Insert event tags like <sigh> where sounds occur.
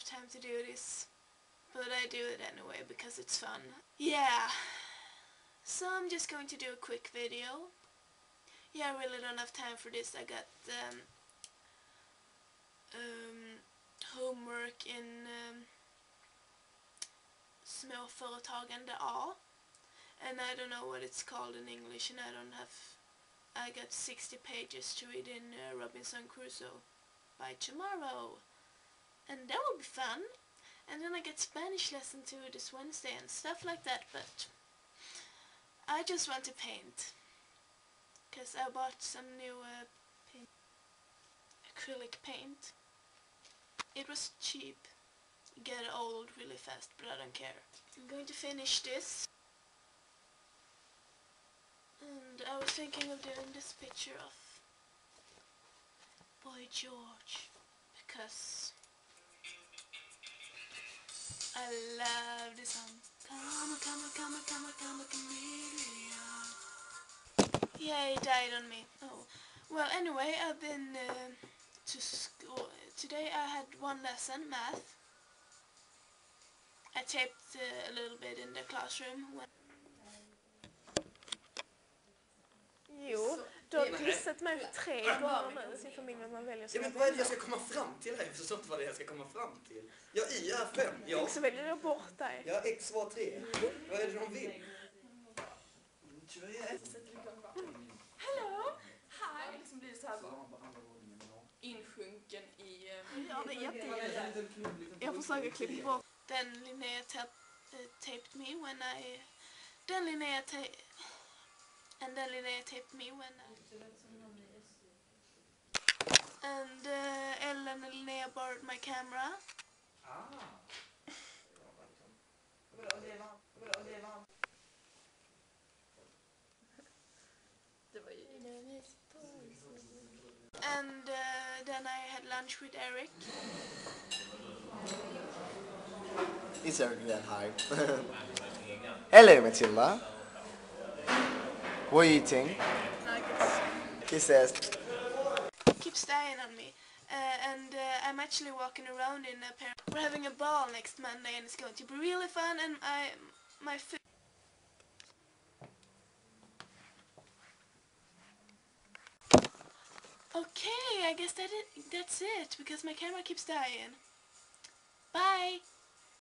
have time to do this, but I do it anyway because it's fun. Yeah, so I'm just going to do a quick video. Yeah, I really don't have time for this. I got um, um, homework in um, Småföretagande A and I don't know what it's called in English and I don't have I got 60 pages to read in uh, Robinson Crusoe by tomorrow and that will be fun. And then I get Spanish lesson too this Wednesday and stuff like that but I just want to paint. Because I bought some new uh, paint, acrylic paint. It was cheap. Get old really fast but I don't care. I'm going to finish this. And I was thinking of doing this picture of Boy George because I love this song. Come, come, come, come, come, he died on me. Oh, well. Anyway, I've been uh, to school today. I had one lesson, math. I taped uh, a little bit in the classroom. Du har pissat mig ut tre gånger nu så får min man väljer Ja, sina men vad är det jag ska komma fram till här? Jag förstår inte vad det är jag ska komma fram till. Ja, Y är 5. Ja. Så väljer jag bort dig. ja, X var 3. Vad är det de vill? Hallå! Här liksom blir det så här insjunken i... eh, Ja, det är jätte... Jag försöker klippa bort. Then Linnea ta uh, taped me when I... Then Linnea ta And then Linnea taped me when I... And uh, Ellen and Linnea borrowed my camera. And uh, then I had lunch with Erik. Is Erik that high? <laughs> Hello, Matilda. What are you eating? He says, keeps dying on me. Uh, and uh, I'm actually walking around in a pair. We're having a ball next Monday, and it's going to be really fun. And I, my food. Okay, I guess that it, that's it because my camera keeps dying. Bye.